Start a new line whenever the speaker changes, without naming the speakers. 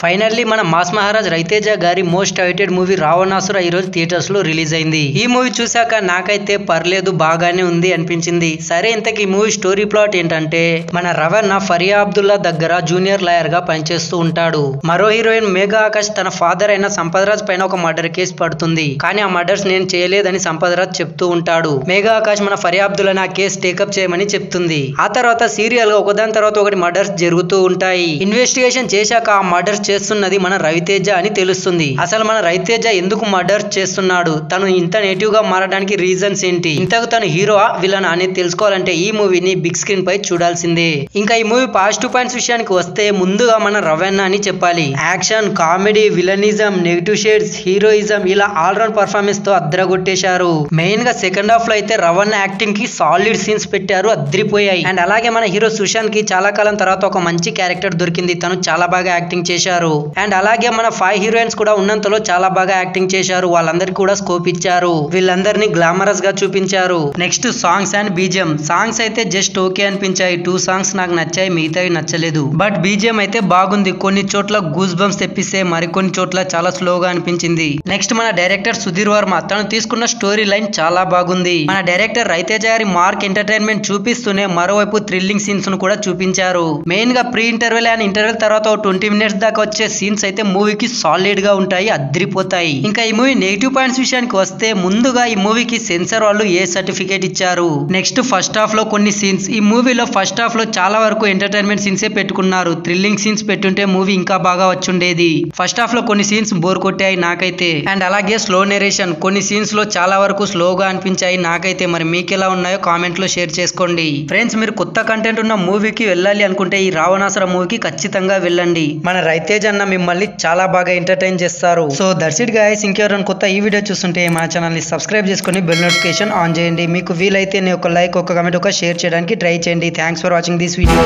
Finally మన mass Maharaj రైతేజ గారి most awaited movie Ravanasura ఈరోజు థియేటర్స్లో థియేటర్స్లో రిలీజ్ అయింది. ఈ మూవీ చూసాక నాకైతే పర్లేదు బాగానే ఉంది అనిపించింది. సరే ఇంతకీ ఈ మూవీ స్టోరీ ప్లాట్ ఏంటంటే మన రవణ ఫరియా అబ్దుల్లా దగ్గర జూనియర్ లాయర్గా పనిచేస్తూ ఉంటాడు. మరో హీరోయిన్ మేఘా ఆకాష్ తన ఫాదర్ అయిన సంపదరాజ్ పైన ఒక మర్డర్ కేసు పడుతుంది. కానీ ఆ మర్డర్స్ నేను చేయలేదని సంపదరాజ్ చెప్తూ ఉంటాడు. మేఘా ఆకాష్ మన ఫరియా అబ్దుల్లా ఆ కేసు టేకప్ చేయమని చెప్తుంది. ఆ తర్వాత సీరియల్గా ఒకదాని తర్వాత ఒకటి మర్డర్స్ జరుగుతూ ఉంటాయి. ఇన్వెస్టిగేషన్ చేశాక ఆ మర్డర్స్ చేస్తున్నది మన రవితేజ అని తెలుస్తుంది. అసలు మన రవితేజ ఎందుకు మర్డర్ చేస్తున్నాడు? తను ఇంత నేటివ్గా మారడానికి రీజన్స్ ఏంటి? ఇంతకు తను హీరో విలన్ అనేది తెలుసుకోవాలంటే ఈ మూవీని బిగ్ స్క్రీన్ పై చూడాల్సిందే. ఇంకా ఈ మూవీ పాజిటివ్ పాయింట్స్ విషయానికి వస్తే ముందుగా మన రవెన్న అని చెప్పాలి. Action comedy villainism negative shades heroism ఇలా ఆల్ రౌండ్ పర్ఫార్మెన్స్తో అద్రగొట్టేశారు మెయిన్గా సెకండ్ హాఫ్లో అయితే రవణ యాక్టింగ్కి సాలిడ్ సీన్స్ పెట్టారు అద్రిపోయాయి. అండ్ అలాగే మన హీరో సుశాంత్కి చాలా కాలం తర్వాత ఒక మంచి క్యారెక్టర్ దొరికింది. తను చాలా బాగా యాక్టింగ్ చేశారు. అండ్ అలాగే మన ఫైవ్ హీరోయిన్స్ కూడా ఉన్నంతలో చాలా బాగా యాక్టింగ్ చేశారు. వాళ్ళందరికీ కూడా స్కోప్ ఇచ్చారు. వీళ్ళందరినీ గ్లామరస్గా చూపించారు. Next songs and BGM. Songs అయితే జస్ట్ ఓకే అనిపించాయి. టూ సాంగ్స్ నాకు నచ్చాయి. మిగతావి నచ్చలేదు. బట్ బీజియం అయితే బాగుంది. కొన్ని చోట్ల గూస్ బంప్స్ తెప్పిస్తే మరికొన్ని చోట్ల చాలా స్లోగా అనిపించింది. నెక్స్ట్ మన డైరెక్టర్ సుధీర్ వర్మ. తను తీసుకున్న స్టోరీ లైన్ చాలా బాగుంది. మన డైరెక్టర్ రైతేజ గారి మార్క్ ఎంటర్టైన్మెంట్ చూపిస్తూనే మరోవైపు థ్రిల్లింగ్ సీన్స్ను కూడా చూపించారు. మెయిన్గా ప్రీ ఇంటర్వెల్ అండ్ ఇంటర్వెల్ తర్వాత ట్వంటీ మినిట్స్ దాకా వచ్చే సీన్స్ అయితే మూవీకి సాలిడ్గా ఉంటాయి అద్దరిపోతాయి ఇంకా ఈ మూవీ నెగిటివ్ పాయింట్స్ విషయానికి వస్తే ముందుగా ఈ మూవీకి సెన్సర్ వాళ్ళు ఏ సర్టిఫికేట్ ఇచ్చారు? నెక్స్ట్ ఫస్ట్ హాఫ్లో కొన్ని సీన్స్ ఈ మూవీలో ఫస్ట్ హాఫ్లో చాలా వరకు ఎంటర్టైన్మెంట్ సీన్స్ ఏ పెట్టుకున్నారు. థ్రిల్లింగ్ సీన్స్ పెట్టుంటే మూవీ ఇంకా బాగా వచ్చుండేది. ఫస్ట్ హాఫ్లో కొన్ని సీన్స్ బోర్ కొట్టాయి నాకైతే. అండ్ అలాగే స్లో నెరేషన్ కొన్ని సీన్స్లో చాలా వరకు స్లోగా అనిపించాయి నాకైతే. మరి మీకు ఎలా ఉన్నాయో కామెంట్లో షేర్ చేసుకోండి. ఫ్రెండ్స్ మీరు కొత్త కంటెంట్ ఉన్న మూవీకి వెళ్ళాలి అనుకుంటే ఈ రావణాసుర మూవీకి ఖచ్చితంగా వెళ్ళండి. మన రైతే రైతేజ్ అన్న మిమ్మల్ని చాలా బాగా ఎంటర్టైన్ చేస్తారు. సో దట్స్ ఇట్ గాయస్ ఇంకెవరైనా కొత్త ఈ వీడియో చూస్తుంటే మా ఛానల్ని సబ్స్క్రైబ్ చేసుకొని బెల్ నోటిఫికేషన్ ఆన్ చేయండి. మీకు వీలైతే ఒక లైక్ ఒక కమెంట్ ఒక షేర్ చేయడానికి ట్రై చేయండి. Thanks for watching this video